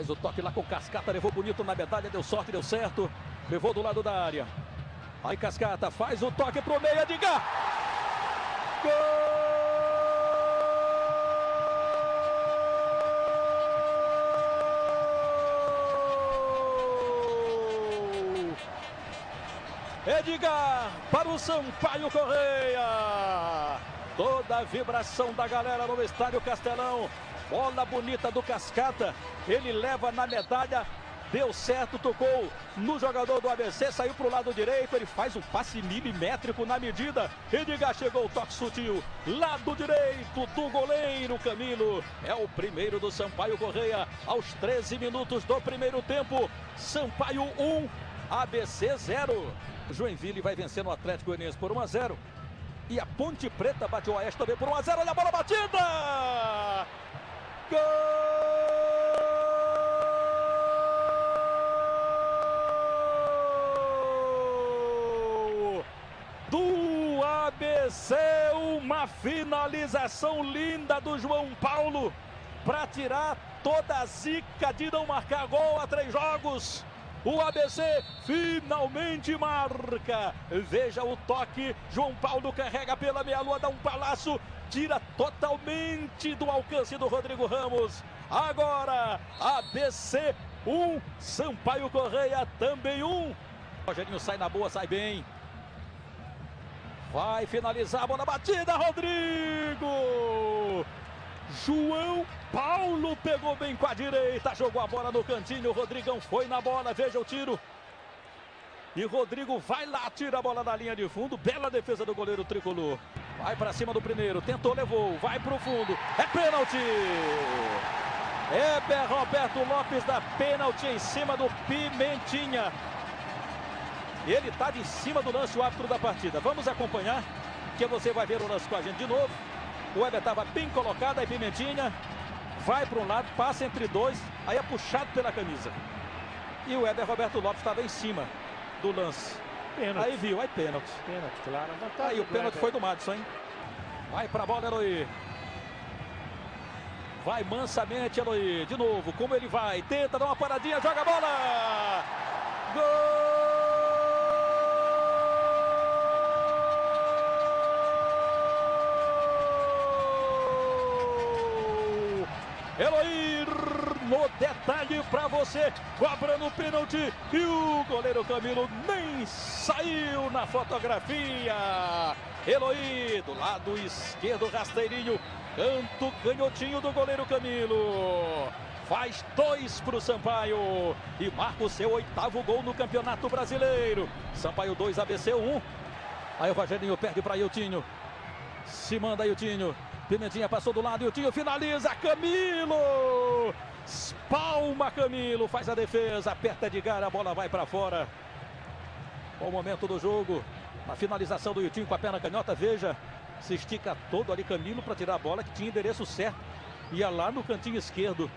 Faz o toque lá com Cascata, levou bonito na medalha, deu sorte, deu certo. Levou do lado da área. Aí Cascata faz o toque pro meio, Edgar. Gol! Edgar para o Sampaio Correia. Toda a vibração da galera no estádio Castelão. Bola bonita do Cascata. Ele leva na medalha. Deu certo, tocou no jogador do ABC, saiu para o lado direito. Ele faz um passe milimétrico na medida. Edgar chegou, toque sutil. Lado direito do goleiro Camilo. É o primeiro do Sampaio Correia aos 13 minutos do primeiro tempo. Sampaio 1, ABC 0. Joinville vai vencendo o Atlético Goianiense por 1 a 0. E a Ponte Preta bate o Oeste também por 1 a 0. Olha a bola batida! Gol! Do ABC, uma finalização linda do João Paulo para tirar toda a zica de não marcar gol a três jogos. O ABC finalmente marca. Veja o toque. João Paulo carrega pela meia-lua, dá um palácio, tira totalmente do alcance do Rodrigo Ramos. Agora, ABC 1, um, Sampaio Correia também 1. Um. Rogerinho sai na boa, sai bem. Vai finalizar a bola batida, Rodrigo! João Paulo pegou bem com a direita, jogou a bola no cantinho. Rodrigão foi na bola, veja o tiro. E Rodrigo vai lá, tira a bola da linha de fundo. Bela defesa do goleiro tricolor. Vai para cima do primeiro, tentou, levou, vai para o fundo. É pênalti! Heber Roberto Lopes dá pênalti em cima do Pimentinha. Ele está de cima do lance, o árbitro da partida. Vamos acompanhar, que você vai ver o lance com a gente de novo. O Weber estava bem colocado, aí Pimentinha vai para um lado, passa entre dois, aí é puxado pela camisa. E o Weber Roberto Lopes estava em cima do lance. Pênalti. Aí viu, aí pênalti. Pênalti, claro. Aí o pênalti foi do Madison, hein? Vai para a bola, Eloy. Vai mansamente, Eloy. De novo, como ele vai? Tenta dar uma paradinha, joga a bola! Gol! Eloir no detalhe para você, cobrando o pênalti e o goleiro Camilo nem saiu na fotografia. Eloir do lado esquerdo, rasteirinho, canto canhotinho do goleiro Camilo. Faz dois para o Sampaio e marca o seu oitavo gol no Campeonato Brasileiro. Sampaio 2, ABC 1. Um. Aí o Rogerinho perde para Iltinho. Se manda Iltinho. Pimentinha passou do lado e o Tinho finaliza. Camilo! Palma Camilo, faz a defesa, aperta Edgar, a bola vai para fora. Bom momento do jogo. A finalização do Yutinho com a perna canhota, veja. Se estica todo ali Camilo para tirar a bola que tinha endereço certo. Ia lá no cantinho esquerdo